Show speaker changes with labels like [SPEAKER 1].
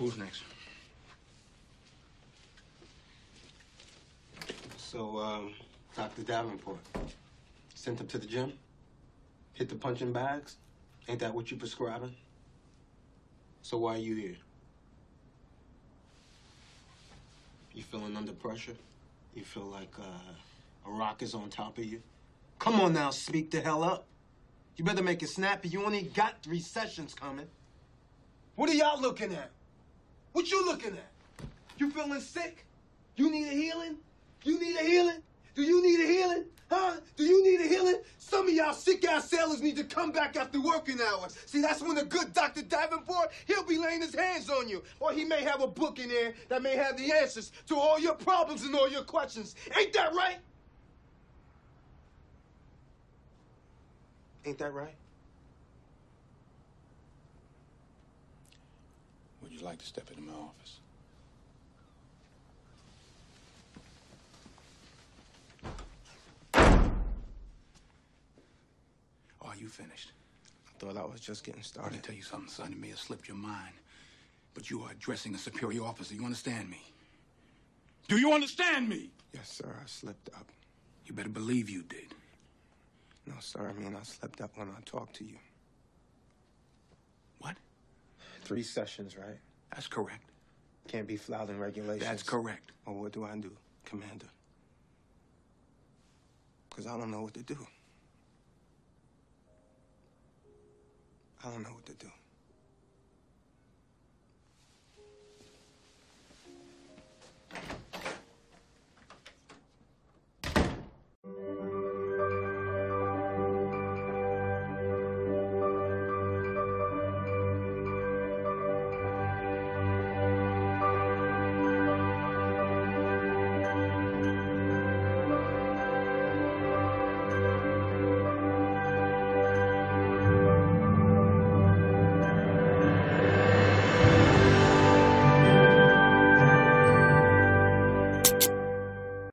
[SPEAKER 1] Who's next?
[SPEAKER 2] So, um, Dr. Davenport, sent him to the gym? Hit the punching bags? Ain't that what you prescribing? So why are you here? You feeling under pressure? You feel like uh, a rock is on top of you? Come on now, speak the hell up. You better make it snappy. You only got three sessions coming. What are y'all looking at? What you looking at? You feeling sick? You need a healing? You need a healing? Do you need a healing? Huh? Do you need a healing? Some of y'all sick ass sailors need to come back after working hours. See, that's when a good Dr. Davenport, he'll be laying his hands on you. Or he may have a book in there that may have the answers to all your problems and all your questions. Ain't that right? Ain't that right?
[SPEAKER 1] Would like to step into my office? Are you finished?
[SPEAKER 2] I thought I was just getting started.
[SPEAKER 1] Let me
[SPEAKER 2] started.
[SPEAKER 1] tell you something, son. It may have slipped your mind, but you are addressing a superior officer. You understand me? Do you understand me?
[SPEAKER 2] Yes, sir, I slipped up.
[SPEAKER 1] You better believe you did.
[SPEAKER 2] No, sir, I mean, I slipped up when I talked to you.
[SPEAKER 1] What?
[SPEAKER 2] Three sessions, right?
[SPEAKER 1] That's correct.
[SPEAKER 2] Can't be flouting regulations.
[SPEAKER 1] That's correct.
[SPEAKER 2] Well, what do I do, Commander? Because I don't know what to do. I don't know what to do.